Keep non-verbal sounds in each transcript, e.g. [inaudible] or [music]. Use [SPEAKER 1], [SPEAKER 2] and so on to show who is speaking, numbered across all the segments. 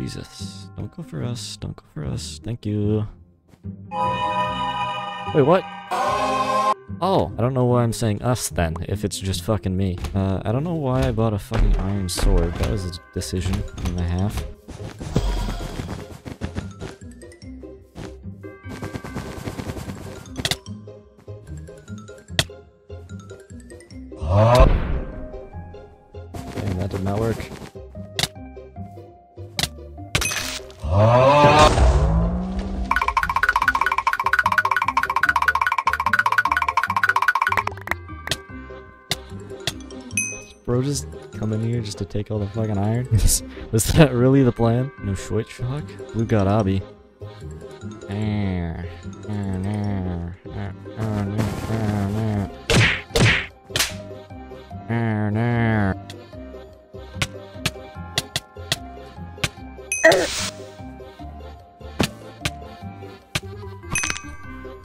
[SPEAKER 1] Jesus. Don't go for us. Don't go for us. Thank you. Wait, what? Oh, I don't know why I'm saying us then, if it's just fucking me. Uh, I don't know why I bought a fucking iron sword. That was a decision and a half. Damn, that did not work. Bro, just come in here just to take all the fucking iron? [laughs] was that really the plan? No switch fuck? Blue got Abby.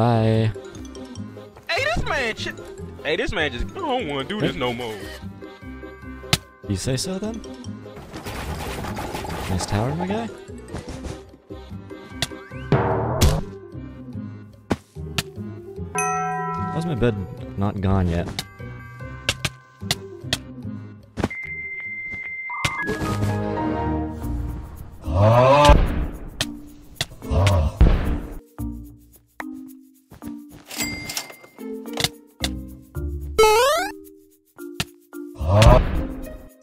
[SPEAKER 1] Bye.
[SPEAKER 2] Hey, this man. Hey, this man just. I don't want to do this no more.
[SPEAKER 1] You say so then? Nice tower, my guy. How's my bed not gone yet?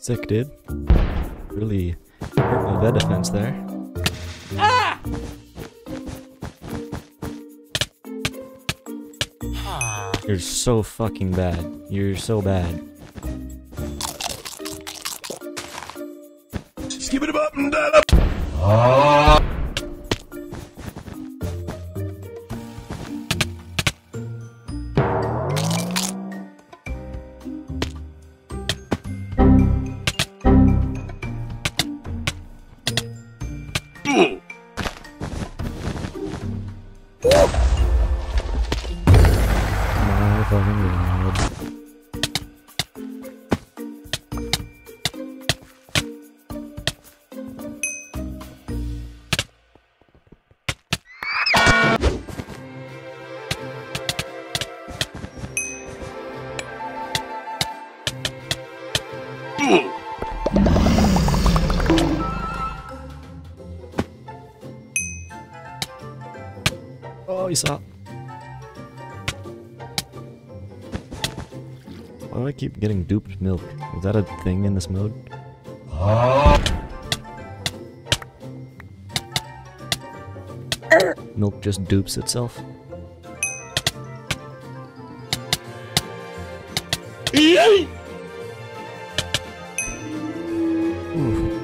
[SPEAKER 1] Sick, dude. Really hurt my bed defense there. Ah! You're so fucking bad. You're so bad.
[SPEAKER 3] Skip it up and down up.
[SPEAKER 1] My fucking god. Oh, he saw. Why do I keep getting duped milk? Is that a thing in this mode? Milk just dupes itself? Ooh.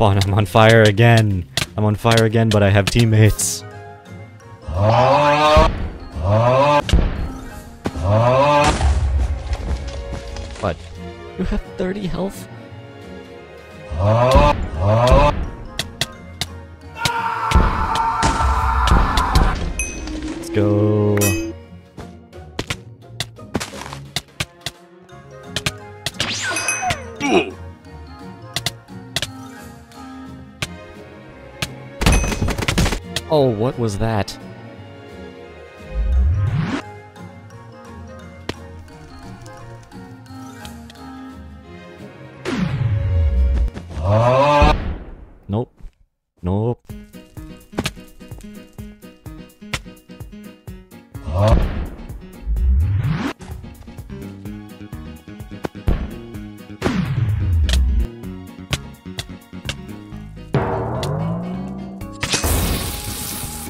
[SPEAKER 1] On, I'm on fire again. I'm on fire again, but I have teammates. What? You have 30 health? Oh, what was that?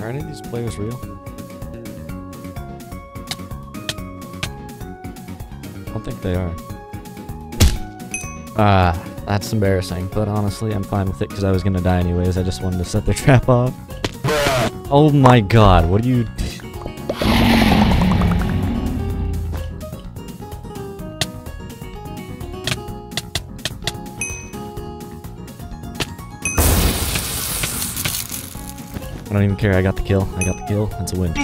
[SPEAKER 1] Are any of these players real? I don't think they are. Ah, that's embarrassing, but honestly, I'm fine with it because I was gonna die anyways. I just wanted to set the [laughs] trap off. Oh my god, what do you. Don't even care. I got the kill. I got the kill. That's a win.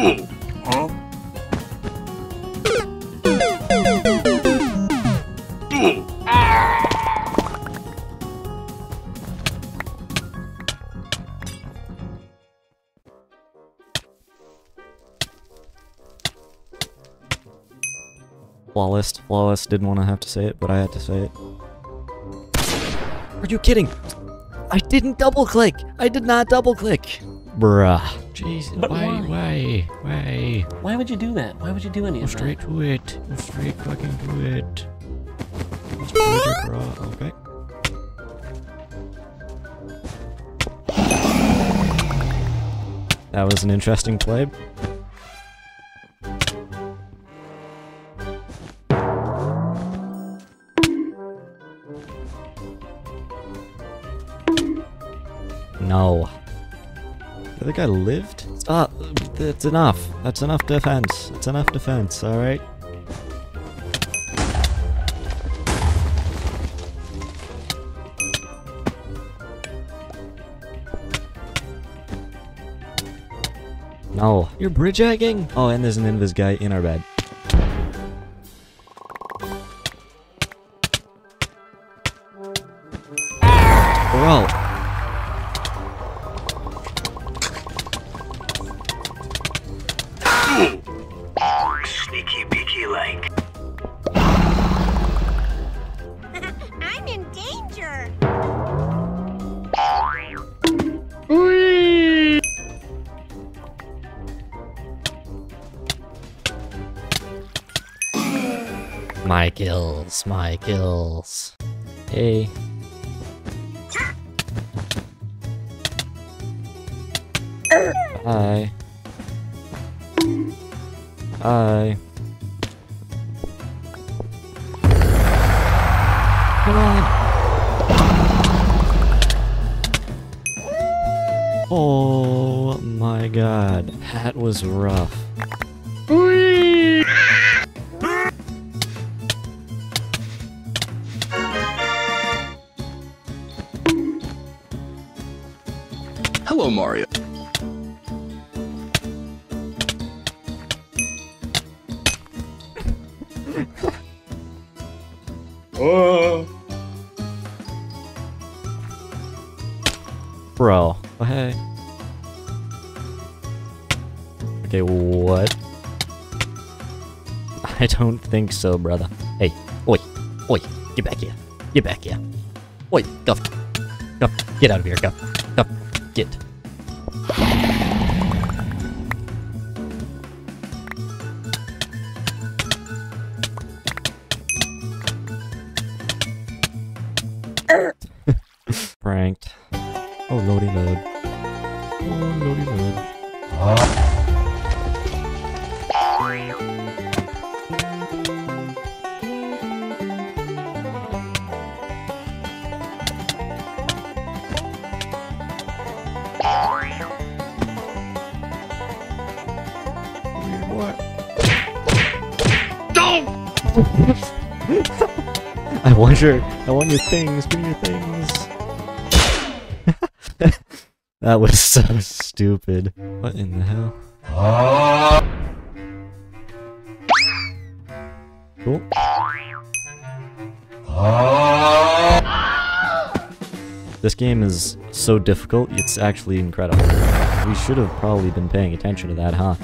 [SPEAKER 1] Flawless. Flawless. Didn't want to have to say it, but I had to say it. Are you kidding? I didn't double click. I did not double click. Bruh. Jeez.
[SPEAKER 4] But
[SPEAKER 1] why?
[SPEAKER 4] why?
[SPEAKER 1] Why? Why?
[SPEAKER 4] Why would you do that? Why would you do any
[SPEAKER 1] Go
[SPEAKER 4] of
[SPEAKER 1] straight
[SPEAKER 4] that?
[SPEAKER 1] to it. Go straight fucking to it. Let's put your bra. Okay. That was an interesting play. No. The other guy lived? Stop. That's enough. That's enough defense. That's enough defense, alright? No. You're bridge egging? Oh, and there's an invis guy in our bed. Bro. My kills, my kills. Hey. Hi. Hi. Come on. Oh my god. That was rough. Okay, what? I don't think so, brother. Hey, oi, oi, get back here. Get back here. Oi, Guff. Guff, get out of here, Guff. Guff, get. [laughs] Pranked. Oh, loady load. Oh, loady load. I want your, I want your things. Give me your things. [laughs] that was so stupid. What in the hell? Cool. This game is so difficult, it's actually incredible. We should have probably been paying attention to that, huh?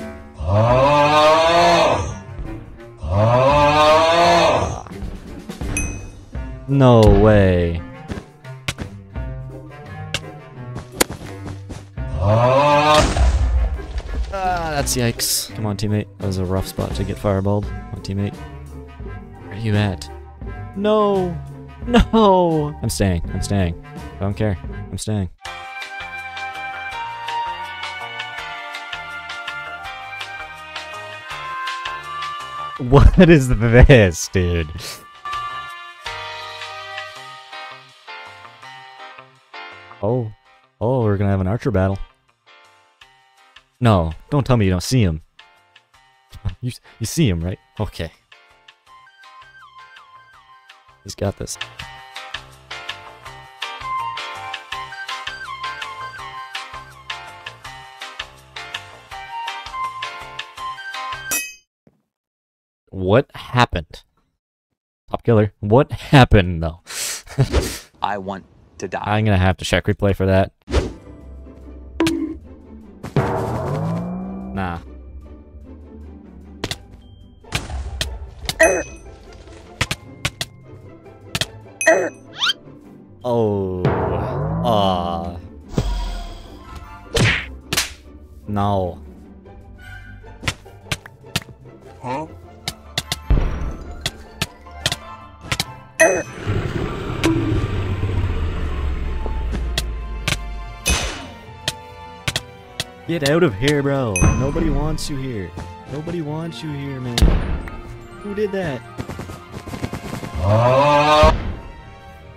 [SPEAKER 1] No way. Ah, that's yikes. Come on, teammate. That was a rough spot to get fireballed. Come on, teammate. Where are you at? No! No! I'm staying. I'm staying. I don't care. I'm staying. What is this, dude? Oh. Oh, we're gonna have an archer battle. No, don't tell me you don't see him. [laughs] you, you see him, right? Okay. He's got this. What happened? Top killer. What happened, though? [laughs]
[SPEAKER 5] I want to die.
[SPEAKER 1] I'm gonna have to check replay for that. Nah. Oh. Ah. No.
[SPEAKER 3] Huh?
[SPEAKER 1] Get out of here, bro. Nobody wants you here. Nobody wants you here, man. Who did that?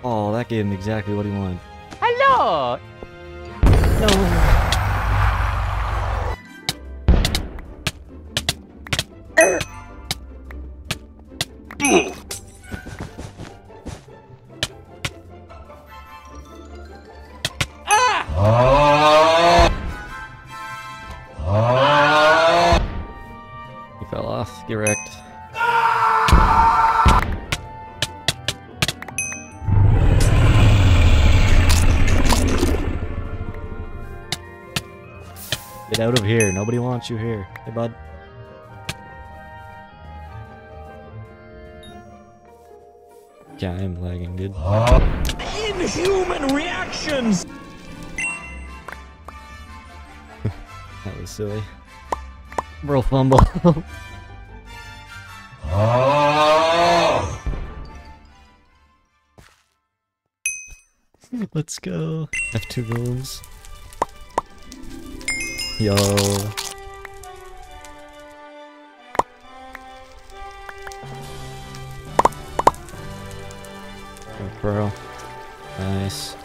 [SPEAKER 1] Oh, that gave him exactly what he wanted.
[SPEAKER 2] Hello.
[SPEAKER 1] No. Get out of here. Nobody wants you here. Hey, bud. Yeah, I am lagging, dude.
[SPEAKER 6] Inhuman reactions! [laughs]
[SPEAKER 1] That was silly. Bro, fumble. [laughs] Let's go. Have two goals. Yo. Bro. Nice.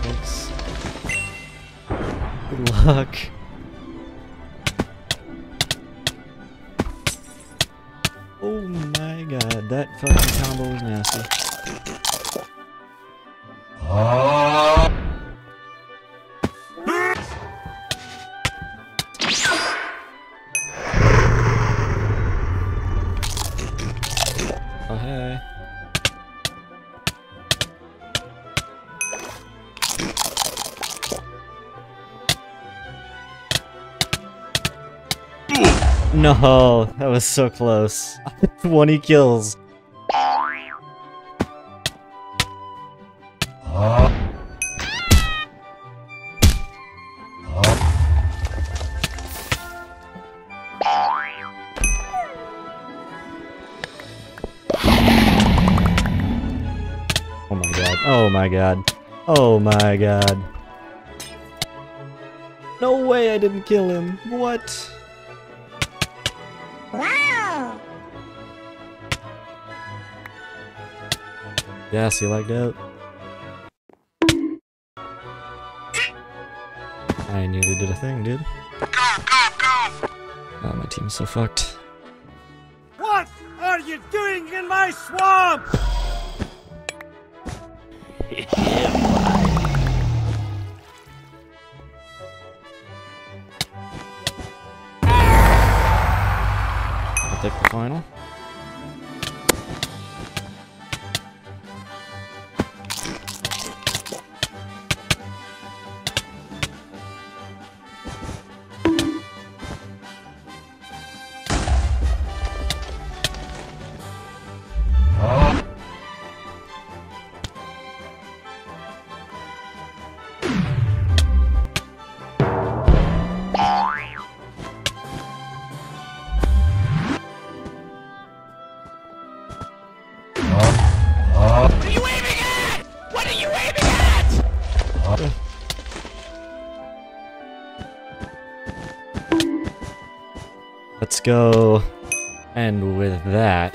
[SPEAKER 1] Thanks. Good luck. Oh my god, that fucking combo was nasty. No, that was so close. [laughs] 20 kills. Oh my god. Oh my god. Oh my god. No way I didn't kill him. What? Yes, you liked out. I nearly did a thing, dude. Oh, my team's so fucked.
[SPEAKER 6] What are you doing in my swamp?
[SPEAKER 1] I'll take the final. Go. And with that,